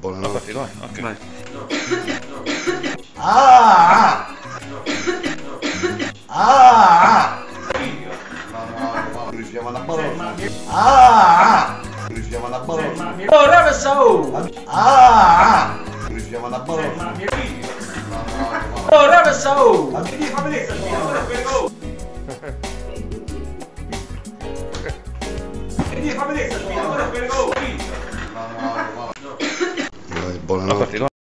Buonanotte. Vai, ok. Vai. Ah! Ah! Riusciamo a Ah! Riusciamo a Oh, dove sono? Ah! Riusciamo a Oh, dove sono? Buonanotte. Parti, vai.